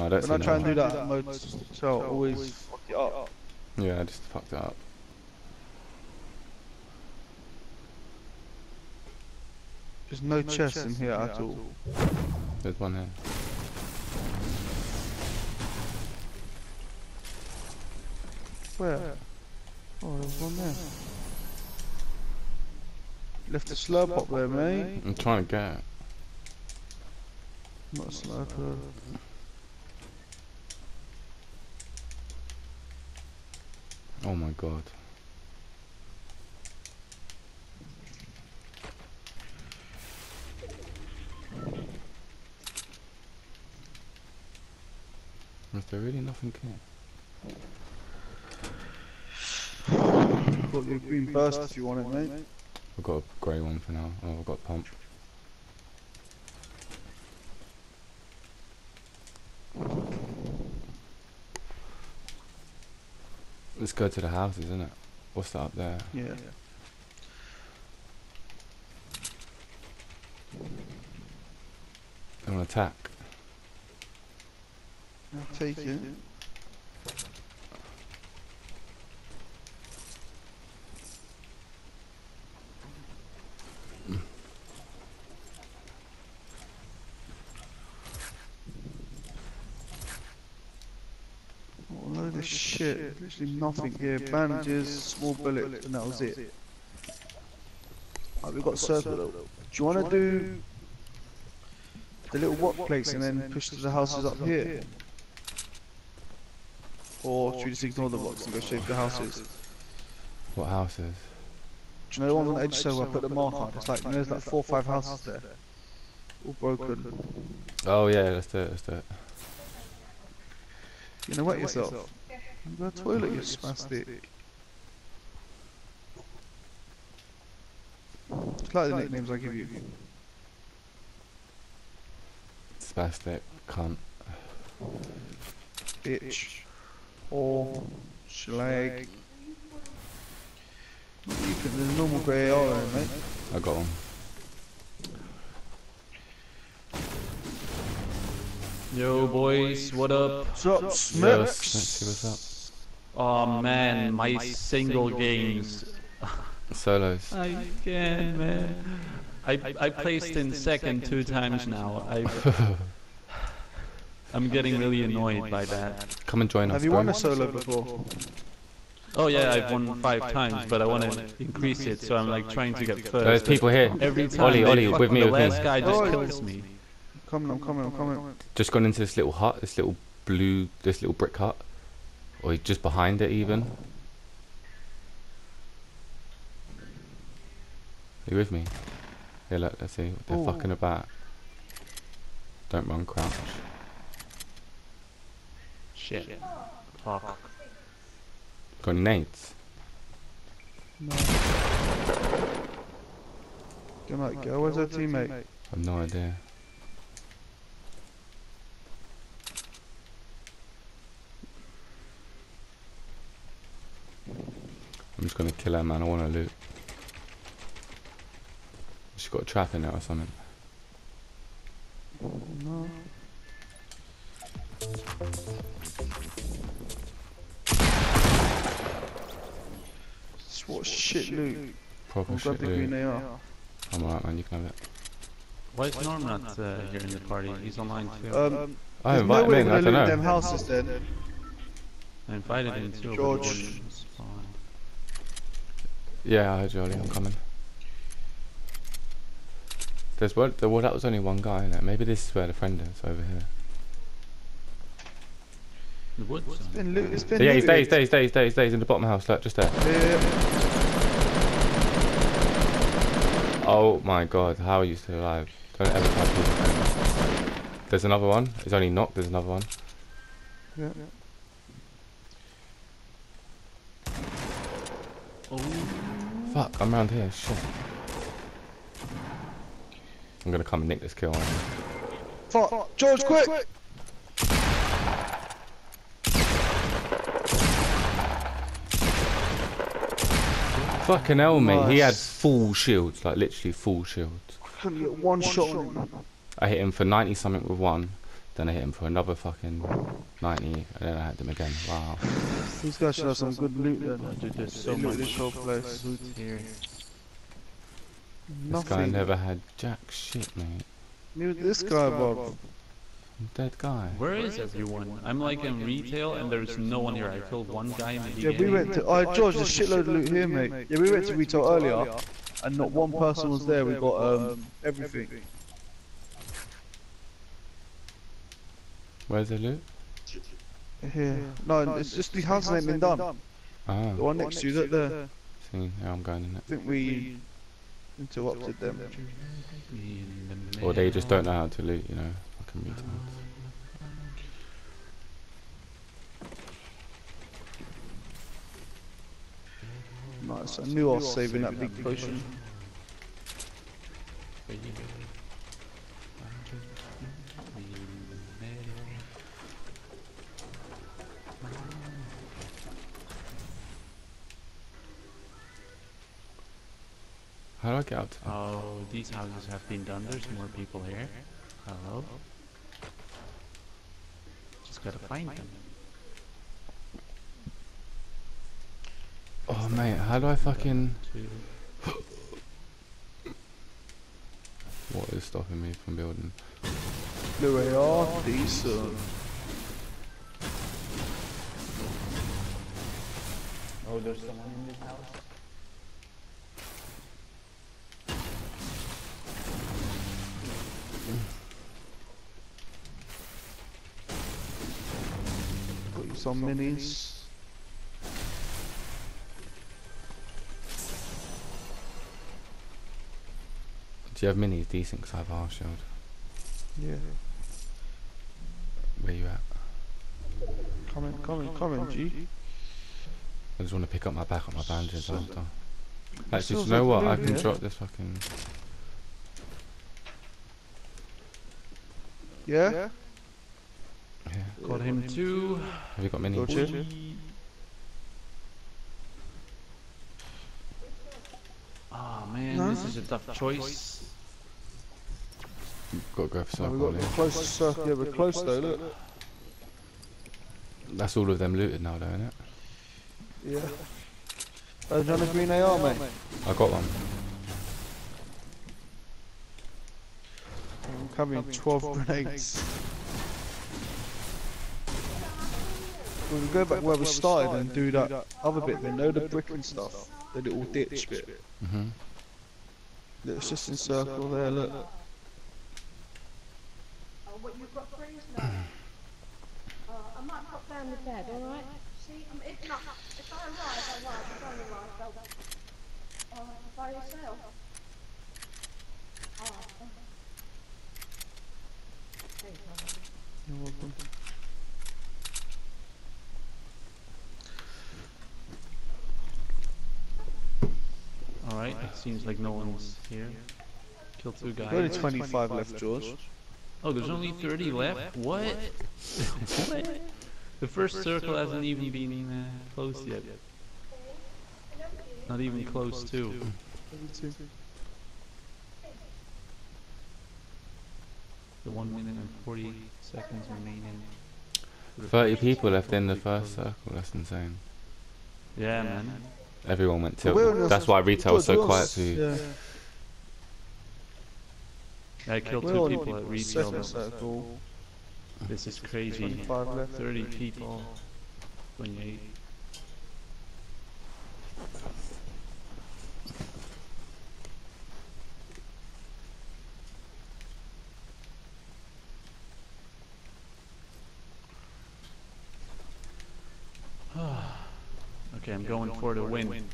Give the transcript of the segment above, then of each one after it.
No, I don't When I see try no and do one. that mode, so I always fuck it up. Yeah, I just fucked it up. There's no chest in here at all. There's one here. Where? Oh, there's one there. Left a slurp up there, mate. I'm trying to get it. Not a slurper. Oh my god. Is there really nothing here? Got your green burst if you want it, mate. I've got a grey one for now. Oh, I've got a pump. Go to the houses, isn't it? What's that up there? Yeah. They want to attack. I'll take it. Oh, load of shit. Literally nothing here. Bandages, small bullets, and that was it. Right, we've got circle though. Do you want to do the little what place and then push to the houses up here? Or should we just ignore the blocks and go straight to the houses? What houses? Do you know the ones on the edge so I put the mark on? It's like, there's like four or five houses there. All broken. Oh yeah, let's do it, let's do it. You know, wet yourself. You go to the toilet, you spastic. It's like the nicknames I give you. Spastic, cunt. Bitch. Or schlag. You can, there's a normal grey AR there, mate. I got one. Yo, boys, what up? What's up, Yeah, Smith? let's, let's see what's Oh man, my single games. up. Solos. I can, man. I I placed in second two times now. I I'm getting really annoyed by that. Come and join us, Have you bro. won a solo before? Oh yeah, oh, I've won five times, but I want to increase it, so I'm like trying to get first. There's people here. Every time Ollie, Ollie, fuck- with me, the with me. last guy just Oh, kills me. Coming, I'm coming, I'm coming. Just gone into this little hut, this little blue, this little brick hut. Or just behind it even. Are you with me? Yeah, look, let's see what they're Ooh. fucking about. Don't run, crouch. Shit. Fuck. Got any nades? No. Good night, girl. Where's her teammate? I've no idea. Just gonna kill her, man. I want to loot. She's got a trap in there or something. No. This what shit loot. Proper I'll grab shit the green loot. AR. I'm alright, man. You can have it. Why is Norm not uh, here in the party? He's online too. Um, I there's invite no him in. I gonna don't loot them know. houses then. I invited him too. but George. Wouldn't respond. Yeah, I heard you, I'm coming. There's one. There, well, that was only one guy in it. Maybe this is where the friend is over here. The woods. It's been loot. It's been Yeah, he's there. He's looted. there. He's there. He's there. He's there. He's in the bottom house. Look, just there. Yeah. Oh my god, how are you still alive? Don't ever touch me. There's another one. It's only knocked. There's another one. yeah. Oh. Fuck, I'm around here. Shit. I'm gonna come and nick this kill. aren't I? Fuck. George, quick! Fucking hell, mate. He had full shields, like literally full shields. Couldn't get one shot on him. I hit him for 90 something with one, then I hit him for another fucking 90, and then I hit him again. Wow. These guys should have some good loot then. Dude, there's so much this whole place. loot here. This guy never had jack shit, mate. Knew this guy, Bob. Dead guy. Where is everyone? I'm like in retail and there's no one here. I killed one guy in the Yeah, we went to. Oh, George, there's a shitload of loot here, mate. Yeah, we went to retail earlier, and not one person was there. We got um everything. Where's the loot? Here. No, it's just the house ain't been done. Ah, The one next to you, look there. see, yeah, I'm going in it. I think we interrupted them. Or they just don't know how to loot, you know, fucking retards. Nice. I knew I was saving that big potion. How do I get up to Oh, these houses have been done. There's more people here. Hello? Just gotta find them. Oh, mate, how do I fucking... What is stopping me from building? Blue AR, decent. Oh, there's someone in this house? Some minis. Do you have minis decent? Because I have a half shield. Yeah. Where you at? Come in, come in, come in, G. I just want to pick up my back up my bandages So- after. Actually, do you know what? I can here. drop this fucking... Yeah? Yeah. Got him too. Have you got minis? Got you. Oh ah, man, No. this is a tough choice. Got to go for we circle got here. close circle. Yeah, we're close though. Look. That's all of them looted now, though, innit? Yeah. Oh, John, a green AR, mate. I got one. I'm coming. 12 grenades. We'll go back where we started and do that other bit. Then know the brick and stuff. The little ditch bit. hmm It's just in circle there. Look. Oh, what you've got for us now? uh, I might pop down the bed, alright? See, um, if not, if I arrive, I arrive. If I arrive, I'll... Uh, by yourself? Oh, thank you. You're welcome. Alright, it seems like no one's here. Killed two There's only guys. 25 left, George. Oh, there's only 30 left? What? what? The first circle hasn't even been uh, closed yet. Not even close to. The 1 minute and 40 seconds remaining. 30 people left in the first circle. That's insane. Yeah, man. Everyone went But to. That's why retail was so quiet s- too. Yeah. I killed two people at retail. Second but circle. This is crazy. 30 people. 28. Okay, I'm going for the win.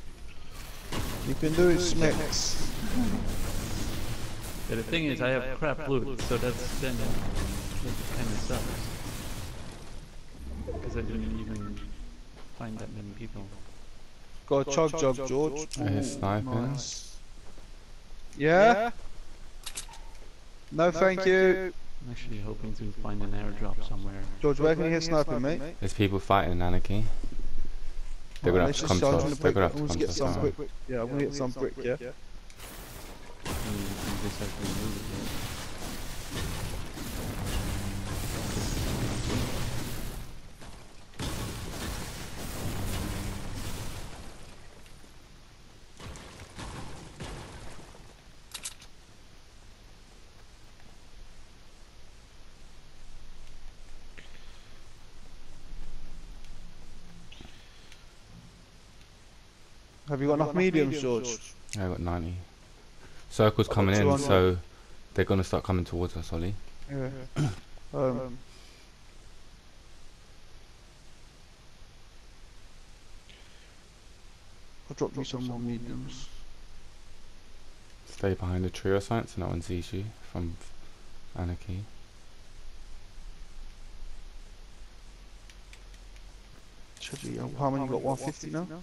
You can do it, Smix. Yeah, the thing is, I have crap loot, so that's then that kind of sucks. Because I didn't even find that many people. Got a chug jug, George. I hear sniping. Nice. Yeah? No, thank you. I'm actually hoping to find an airdrop somewhere. George, where can you hear sniping, mate? There's people fighting in Anarchy. They're gonna have to come to us. They're gonna have I to want come to to get us. some brick. Yeah, I want to get some brick, yeah? Have you got enough mediums, George? Yeah, I got 90. Circle's coming in, so they're gonna start coming towards us, Ollie. Yeah. Um, I'll drop you some more mediums. Stay behind the tree or something so no one sees you from Anarchy. Should be, uh, how many you got? 150 now?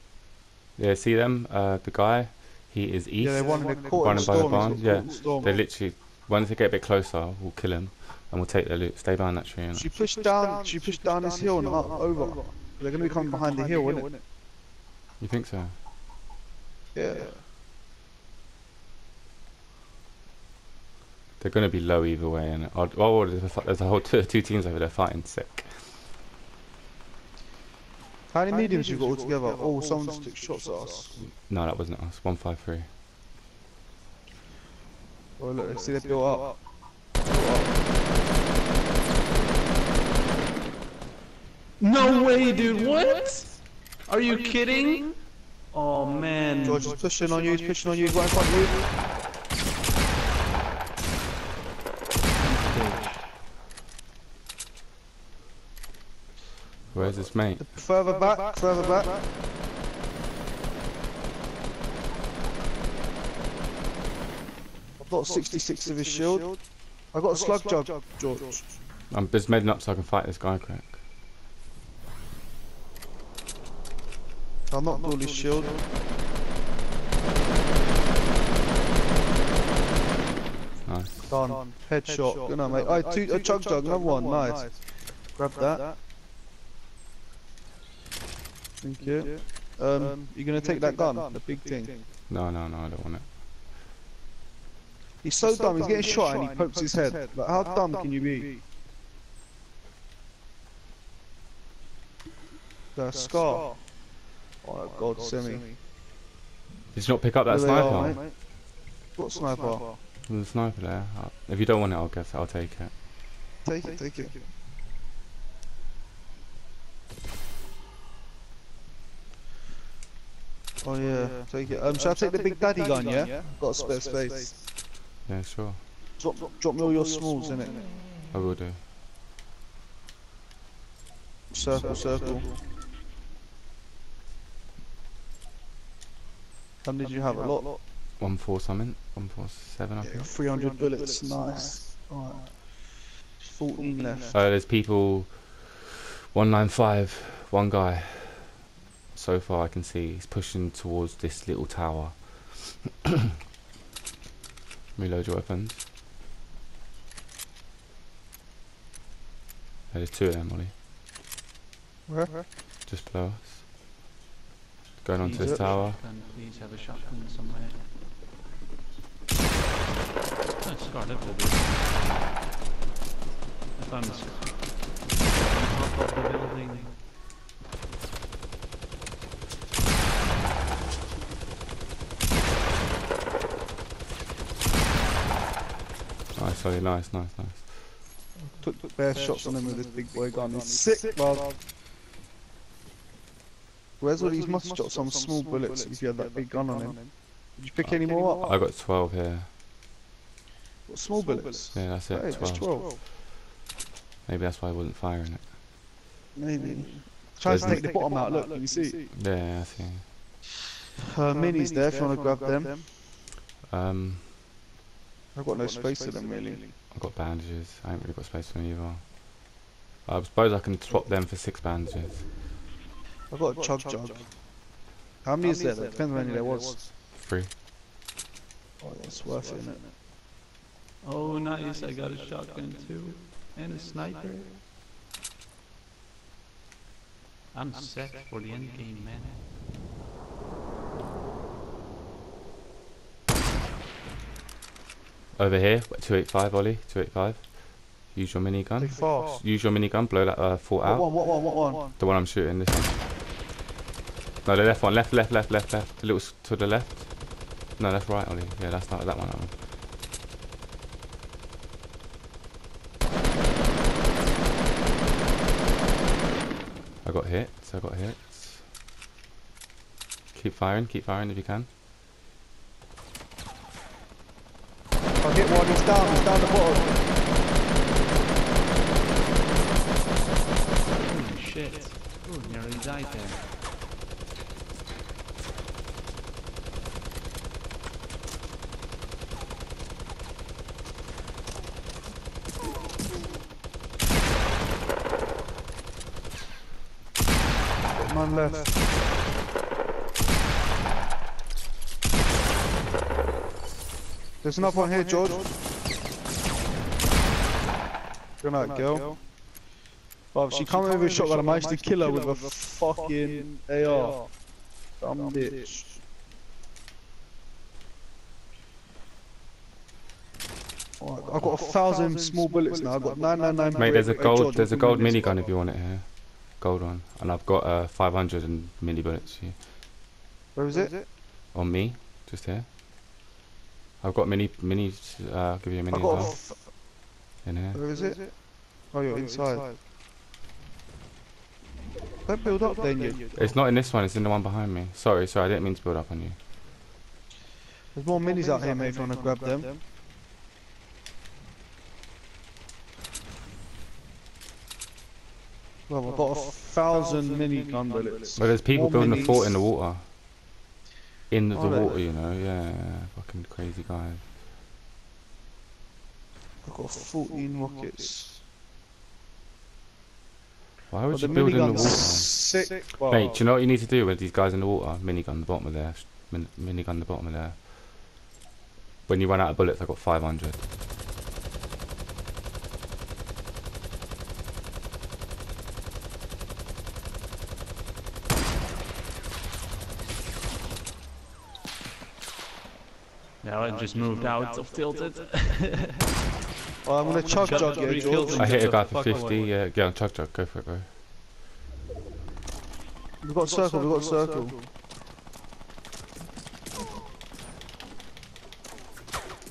Yeah, see them? Uh, the guy, he is east. Yeah, they court Running by the barn, yeah. got caught in storm. They literally, once they get a bit closer, we'll kill him and we'll take their loot. Stay behind that tree. innit? She pushed down. She pushed down this hill and up over. They're gonna be coming behind the hill, isn't it? You think so? Yeah. They're gonna be low either way, and oh, oh there's, a, there's a whole two, two teams over there fighting sick. How many mediums you got altogether? Oh, oh someone just took shots at us. No, that wasn't us. One five three. Oh look, let's see they built up. No way, dude. What? Are you kidding? Oh man. George is pushing on you. He's pushing on you. He's right in front of you. Where's this mate? Further back. Further back. I've got 66 of his shield. I got a chug jug, George. I'm just medding up so I can fight this guy quick. I knocked all his shield. Nice. Done. Headshot. Good night, mate. Oh, two, a chug jug, another one. Nice. Grab that. Thank you. Um, you gonna take that gun, the big thing? No, no, no, I don't want it. He's so dumb. He's getting shot and he pokes his head. Like, how dumb can you be? The scar. Oh God, semi. Did you not pick up that Where they are, sniper? mate. What sniper? There's a sniper there. If you don't want it, I'll guess I'll take it. Take it, take it. Oh yeah, take it. Um, shall I take the big daddy gun? Yeah. Got a spare space. Yeah, sure. Drop, drop me all your smalls in it. I will do. Circle, circle. How many did you have? A lot. One four something. One four seven, I Yeah, think. 300 bullets. Nice. Alright. 14 left. Uh, there's people. One nine five. One guy. So far, I can see he's pushing towards this little tower. Reload your weapons. Yeah, there's two of them, Ollie. Where? Just below us. Going onto Please this tower. Please have a shotgun somewhere. Scarred up a bit. I found a scar. On top of the building. Nice, Nice, nice, nice. Took, took bare shots on him with this big boy gun. He's sick, bruv. Where's all these must shot some small bullets if you had that big gun on him? Did you pick any more up? I got 12 here. What, small bullets? Yeah, that's it. Hey, 12. 12. Maybe that's why I wasn't firing it. Maybe. Try to take the bottom out, look, can you see? Yeah, yeah, I see. Uh, minis there if you want to grab them. Um, I've got no space for them really. I've got bandages. I ain't really got space for them either. I suppose I can swap them for six bandages. I've got a chug jug. How many is there? That depends how many there was. Three. Oh, that's worth it, innit? Oh, nice. I got a shotgun too. And a sniper. I'm set for the end game, man. Over here, 285, Ollie. 285. Use your minigun. Take fast. Use your minigun. Blow that uh, fort What out. one, what one, what one? The one I'm shooting. This one. No, the left one. Left, left, left, left, left. The little to the left. No, that's right, Ollie. Yeah, that's not that one. That one. I got hits. I got hits. Keep firing, keep firing if you can. I hit one, he's down, he's down the bottom. Holy shit. Ooh, nearly died there. None left. There's another one here, George. Good night, girl. But she come in with a shotgun, I managed to kill her with a fucking AR. Dumb bitch. Alright, I've got a thousand small bullets now. I've got 999. Mate, there's a gold, there's a gold do you minigun if you want it here. Gold one. And I've got uh, 500 and mini bullets here. Where is it? on me, just here. I've got mini, mini, uh, I'll give you a mini I as got well, f- in here. Where is it? Oh, you're inside. Don't build up then, you. It's not in this one, it's in the one behind me. Sorry, sorry, I didn't mean to build up on you. There's more minis out here, mate, if you want to grab them. Well, I've got a thousand mini gun bullets. Well, there's people building a fort in the water. In the oh, Are water, you know, yeah, fucking crazy guys. I've got 14 rockets. Why would the you build in the water? sick. Well, Mate, do you know what you need to do with these guys in the water? Minigun the bottom of there. Min minigun the bottom of there. When you run out of bullets, I've got 500. Now it just moved out of tilted. Oh, I'm gonna chug Got jug three here, kills George. I hit a Shut guy for 50, away. yeah, yeah, chug chug, go for it, bro. We've got circle, we've got circle.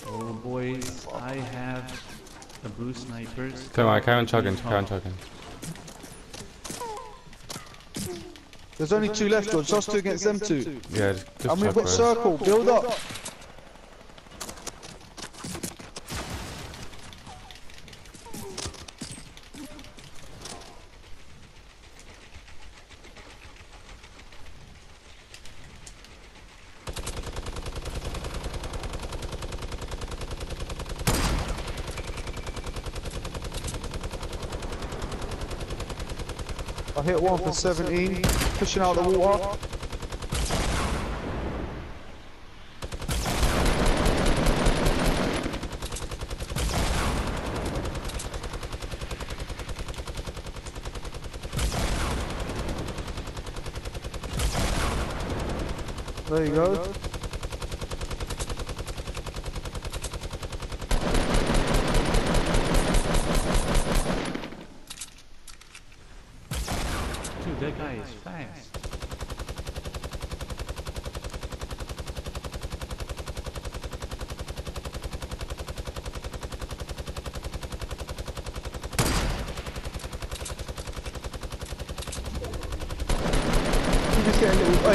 Oh boys, I have the blue snipers. Come on, worry, carry on chugging, Tunnel. carry on chugging. There's only two left, George. Just two against them two. Yeah, just, just And we've got bro. circle. Build up. I hit one for 17, pushing out the water. There you go. Dude, that guy is fast.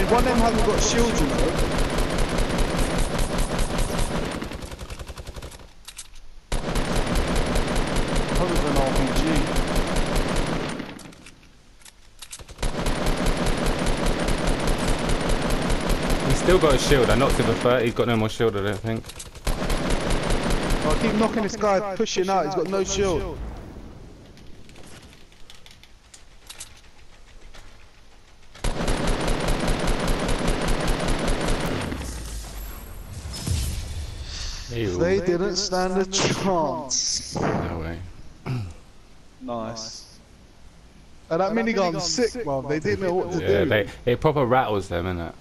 One of them hasn't got shields, you know. Other than RPG. He's still got a shield, I knocked him for 30, he's got no more shield, I don't think. Oh, I keep knocking this guy, pushing out. He's got no shield. Ew. They didn't stand a chance. No way. Nice. And that minigun's sick, man. They didn't know what to Yeah, do. they, it proper rattles them, innit?